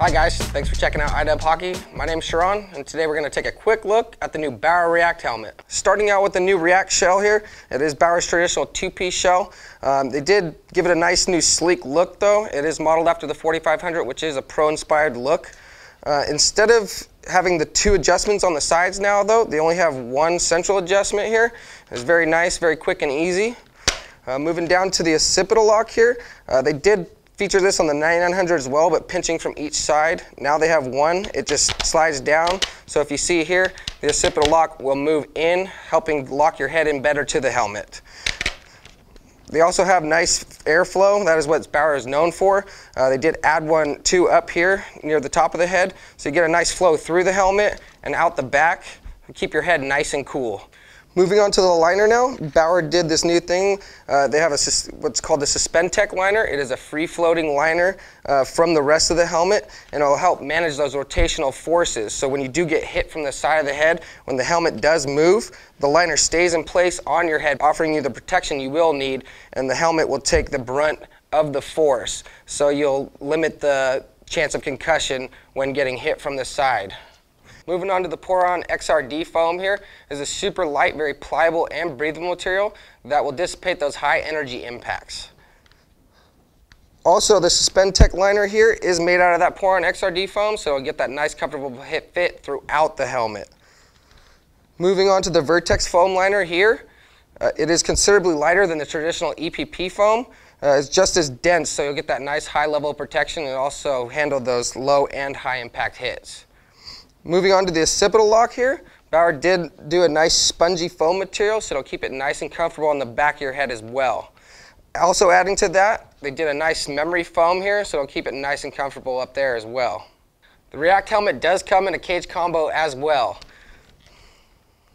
Hi guys, thanks for checking out iDub Hockey. My name's Sharon, and today we're going to take a quick look at the new Bauer RE-AKT helmet. Starting out with the new RE-AKT shell here, it is Bauer's traditional two-piece shell. Um, they did give it a nice new sleek look though. It is modeled after the 4500, which is a pro-inspired look. Uh, instead of having the two adjustments on the sides now though, they only have one central adjustment here. It's very nice, very quick and easy. Uh, moving down to the occipital lock here, uh, they did Feature this on the 9900 as well, but pinching from each side. Now they have one, it just slides down. So if you see here, the occipital lock will move in, helping lock your head in better to the helmet. They also have nice airflow. That is what Bauer is known for. Uh, they did add one, two up here near the top of the head. So you get a nice flow through the helmet and out the back. Keep your head nice and cool. Moving on to the liner now, Bauer did this new thing. Uh, they have a, what's called the Suspendtech liner. It is a free-floating liner uh, from the rest of the helmet, and it will help manage those rotational forces. So when you do get hit from the side of the head, when the helmet does move, the liner stays in place on your head, offering you the protection you will need, and the helmet will take the brunt of the force. So you'll limit the chance of concussion when getting hit from the side. Moving on to the Poron XRD foam here is a super light, very pliable and breathable material that will dissipate those high energy impacts. Also, the Suspendtech liner here is made out of that Poron XRD foam, so it'll get that nice comfortable hip fit throughout the helmet. Moving on to the Vertex foam liner here, uh, it is considerably lighter than the traditional EPP foam. Uh, it's just as dense, so you'll get that nice high level of protection and also handle those low and high impact hits. Moving on to the occipital lock here, Bauer did do a nice spongy foam material, so it'll keep it nice and comfortable on the back of your head as well. Also adding to that, they did a nice memory foam here, so it'll keep it nice and comfortable up there as well. The RE-AKT helmet does come in a cage combo as well.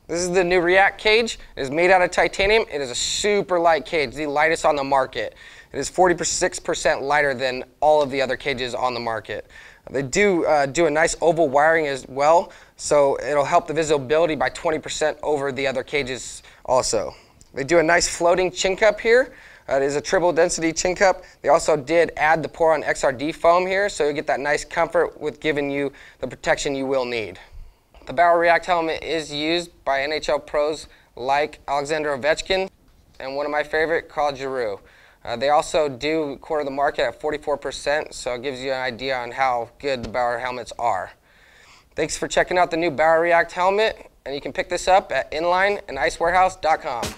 This is the new RE-AKT cage. It is made out of titanium. It is a super light cage, the lightest on the market. It is 46% lighter than all of the other cages on the market. They do uh, do a nice oval wiring as well, so it'll help the visibility by 20% over the other cages also. They do a nice floating chin cup here. Uh, it is a triple density chin cup. They also did add the Poron XRD foam here, so you get that nice comfort with giving you the protection you will need. The Bauer RE-AKT helmet is used by NHL pros like Alexander Ovechkin and one of my favorite, Claude Giroux. Uh, they also do corner the market at 44%, so it gives you an idea on how good the Bauer helmets are. Thanks for checking out the new Bauer RE-AKT helmet, and you can pick this up at inline and icewarehouse.com.